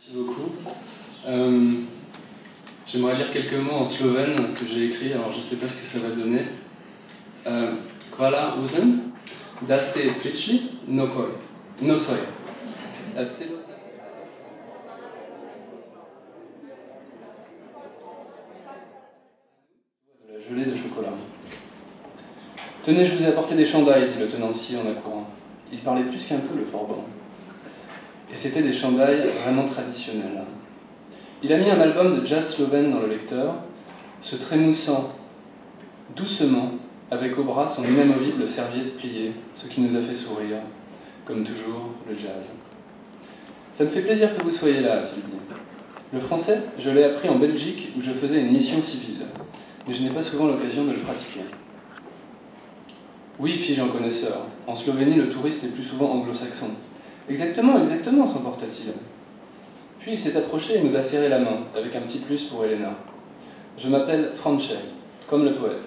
Merci beaucoup. Euh, J'aimerais lire quelques mots en slovène que j'ai écrit, alors je ne sais pas ce que ça va donner. Euh, Hvala uzem, da ste. La celo za- de la gelée de chocolat. Tenez, je vous ai apporté des chandails, dit le tenancier en accourant. Il parlait plus qu'un peu le forban. Et c'était des chandails vraiment traditionnels. Il a mis un album de jazz slovène dans le lecteur, se trémoussant doucement, avec au bras son inamovible serviette pliée, ce qui nous a fait sourire, comme toujours, le jazz. Ça me fait plaisir que vous soyez là, dit. Le français, je l'ai appris en Belgique où je faisais une mission civile, mais je n'ai pas souvent l'occasion de le pratiquer. Oui, fis-je en connaisseur. En Slovénie, le touriste est plus souvent anglo-saxon. Exactement, exactement, s'emporta-t-il. Puis il s'est approché et nous a serré la main, avec un petit plus pour Elena. Je m'appelle Franche, comme le poète.